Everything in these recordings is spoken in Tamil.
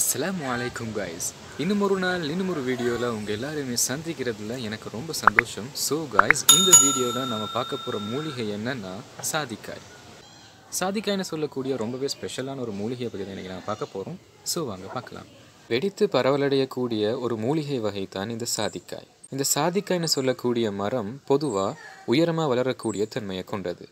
அஸ்லாம் அலைக்கும் காய்ஸ் இன்னும் ஒரு நாள் இன்னும் ஒரு வீடியோவில் உங்கள் எல்லாருமே சந்திக்கிறதுல எனக்கு ரொம்ப சந்தோஷம். ஸோ காய்ஸ் இந்த வீடியோவில் நம்ம பார்க்க போகிற மூலிகை என்னென்னா சாதிக்காய். சாதிக்காய்னு சொல்லக்கூடிய ரொம்பவே ஸ்பெஷலான ஒரு மூலிகையை பற்றி தான் இன்றைக்கி நான் பார்க்க போகிறோம் ஸோ வாங்க பார்க்கலாம். வெடித்து பரவலடையக்கூடிய ஒரு மூலிகை வகை தான் இந்த சாதிக்காய். இந்த சாதிக்காய்னு சொல்லக்கூடிய மரம் பொதுவாக உயரமாக வளரக்கூடிய தன்மையை கொண்டது.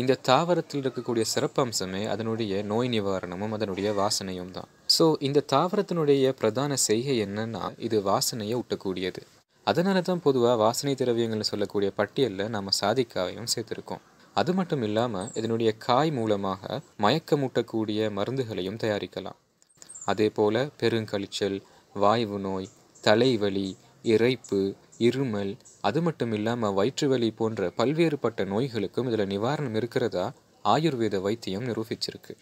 இந்த தாவரத்தில் இருக்கக்கூடிய சிறப்பம்சமே அதனுடைய நோய் நிவாரணமும் அதனுடைய வாசனையும் தான். ஸோ இந்த தாவரத்தினுடைய பிரதான செய்கை என்னன்னா இது வாசனையை ஊட்டக்கூடியது. அதனால தான் பொதுவாக வாசனை திரவியங்கள்னு சொல்லக்கூடிய பட்டியலில் நம்ம சாதிக்காவையும் சேர்த்துருக்கோம். அது மட்டும் இல்லாமல் இதனுடைய காய் மூலமாக மயக்கமூட்டக்கூடிய மருந்துகளையும் தயாரிக்கலாம். அதே போல் பெருங்கழிச்சல் வாய்வு நோய் தலைவலி இறைப்பு இருமல் அது மட்டும் இல்லாமல் வயிற்று வலி போன்ற பல்வேறுபட்ட நோய்களுக்கும் இதில் நிவாரணம் இருக்கிறதா? ஆயுர்வேத வைத்தியம் நிரூபிச்சிருக்கு.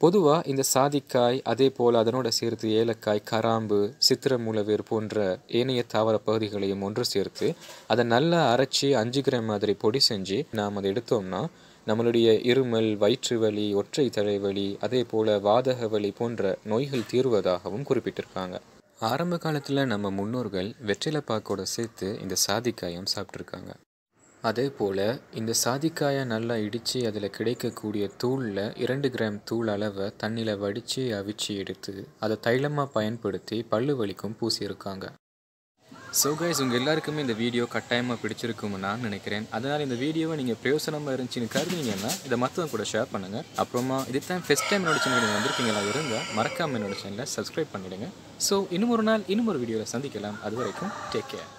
பொதுவாக இந்த சாதிக்காய் அதே போல் அதனோட சேர்த்து ஏலக்காய் கராம்பு சித்திரமூலவேர் போன்ற ஏனைய தாவர பகுதிகளையும் ஒன்று சேர்த்து அதை நல்லா அரைச்சி அஞ்சு கிராம் மாதிரி பொடி செஞ்சு நாம் அதை எடுத்தோம்னா நம்மளுடைய இருமல் வயிற்று வலி ஒற்றை தலைவலி அதே போல் வாதக வலி போன்ற நோய்கள் தீர்வதாகவும் குறிப்பிட்டிருக்காங்க. ஆரம்ப காலத்தில் நம்ம முன்னோர்கள் வெற்றிலைப்பாக்கோட சேர்த்து இந்த சாதிக்காயம் சாப்பிட்ருக்காங்க அதே போல் இந்த சாதிக்காயை நல்லா இடித்து அதில் கிடைக்கக்கூடிய தூளில் இரண்டு கிராம் தூள் அளவை தண்ணியில் வடித்து அவிச்சு எடுத்து அதை தைலமாக பயன்படுத்தி பல்லு வலிக்கும் பூசியிருக்காங்க. ஸோ கைஸ் உங்கள் எல்லாருக்குமே இந்த வீடியோ கட்டாயமாக பிடிச்சிருக்கும்னு நான் நினைக்கிறேன். அதனால் இந்த வீடியோவை நீங்கள் பிரயோசனமாக இருந்துச்சுன்னு கருதுனீங்கன்னா இதை மற்றவங்க கூட ஷேர் பண்ணுங்கள் அப்புறமா இது தான் ஃபஸ்ட் டைம் என்னோட சேனல் நீங்கள் வந்திருக்கீங்களா இருந்தால் மறக்காமல் என்னோட சேனலை சப்ஸ்கிரைப் பண்ணிவிடுங்க ஸோ இன்னும் ஒரு நாள் இன்னும் ஒரு வீடியோவில் சந்திக்கலாம். அது வரைக்கும் டேக் கேர்